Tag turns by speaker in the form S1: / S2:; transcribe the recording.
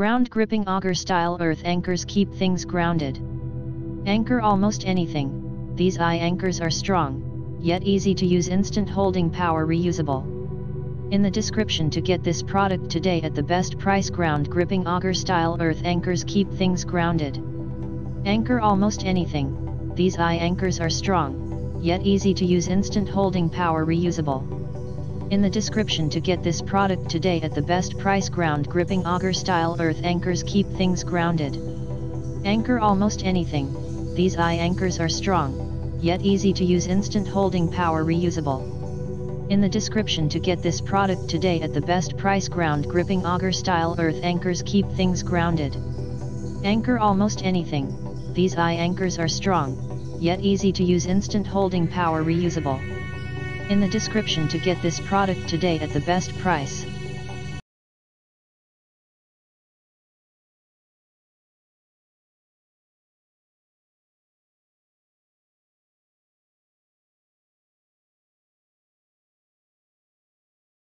S1: Ground gripping auger style earth anchors keep things grounded. Anchor almost anything, these eye anchors are strong, yet easy to use instant holding power reusable. In the description to get this product today at the best price ground gripping auger style earth anchors keep things grounded. Anchor almost anything, these eye anchors are strong, yet easy to use instant holding power reusable. In the description to get this product today at the best price ground gripping auger style earth anchors keep things grounded. Anchor almost anything, these eye anchors are strong, yet easy to use instant holding power reusable. In the description to get this product today at the best price ground gripping auger style earth anchors keep things grounded. Anchor almost anything, these eye anchors are strong, yet easy to use instant holding power reusable. In the description to get this product today at the best price.